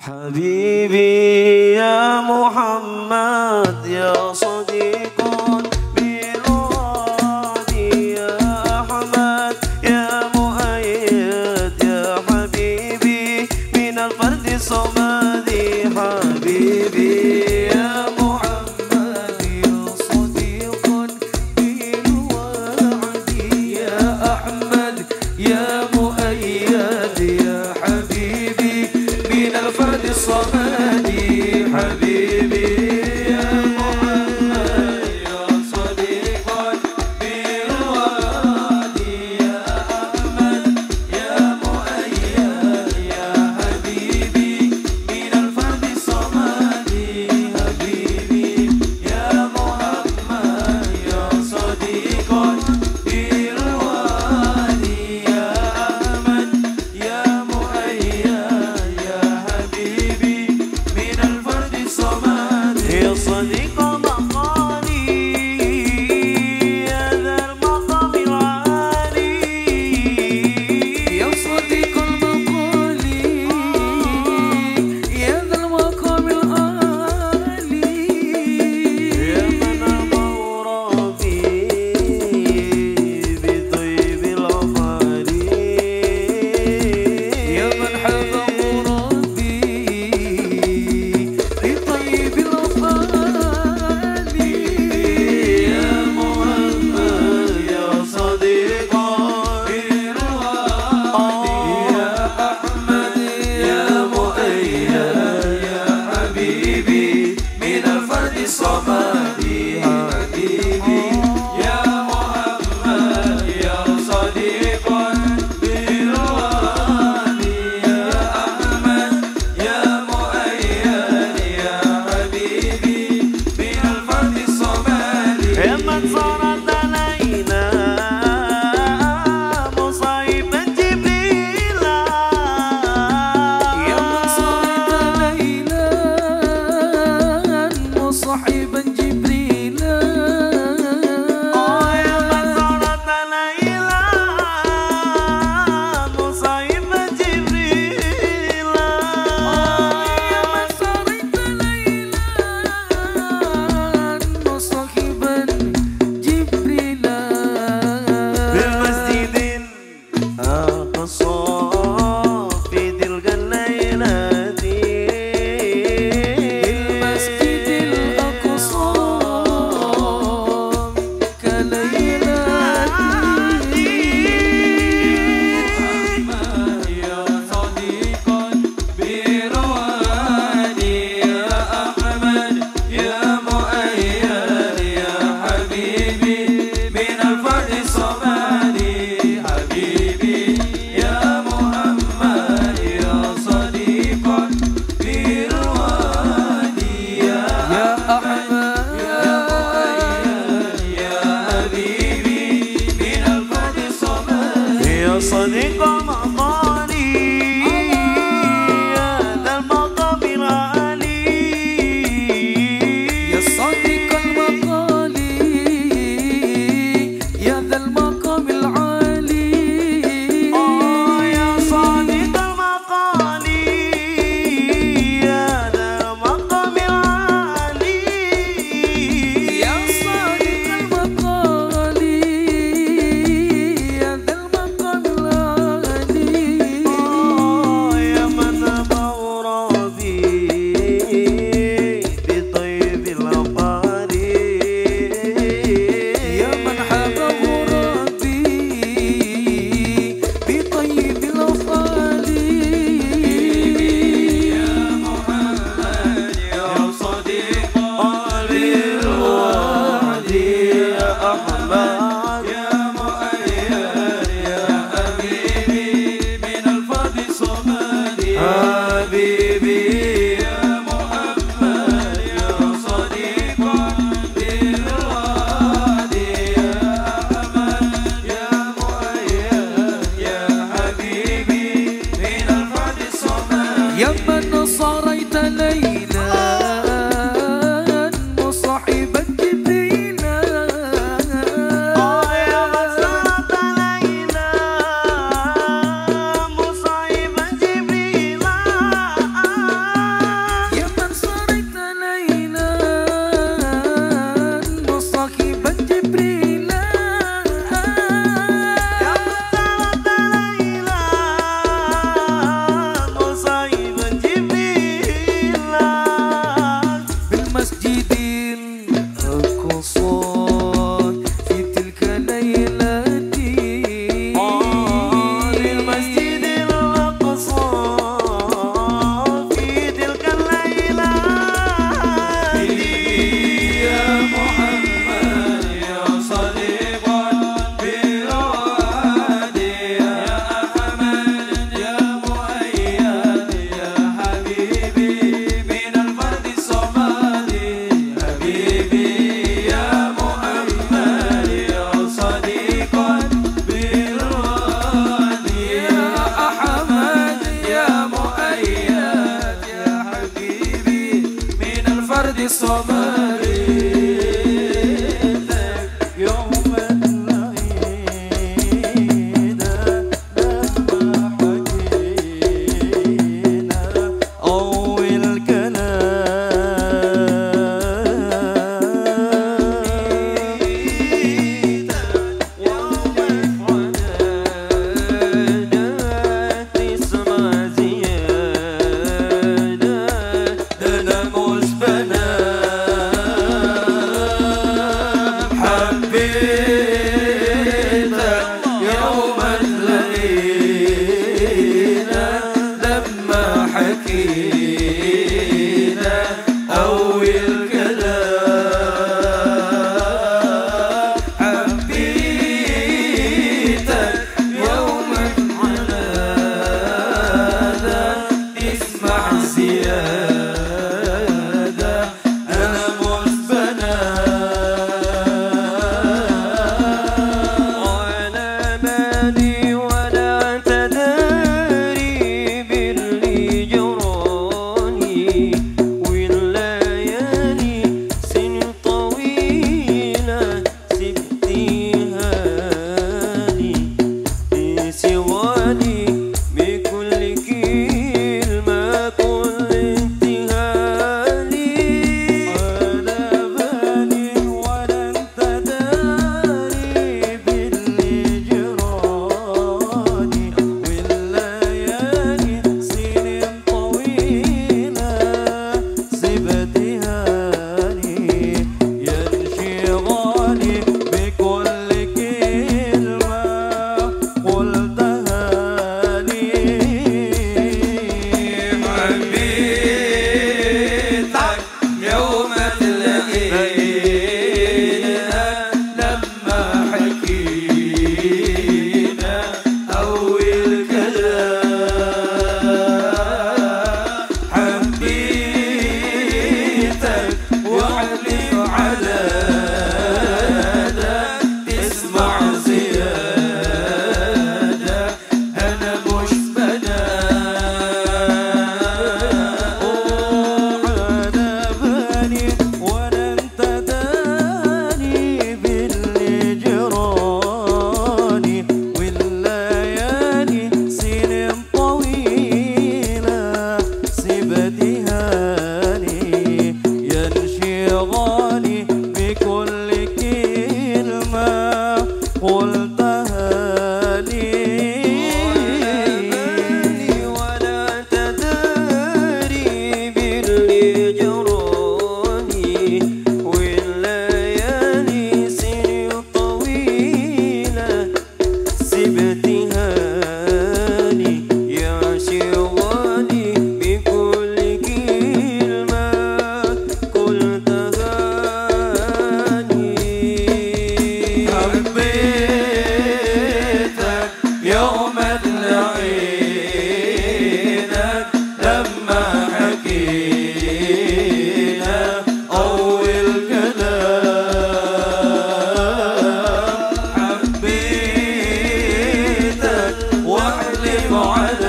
حبيبي يا محمد 你干嘛？seen this over. But واحلف على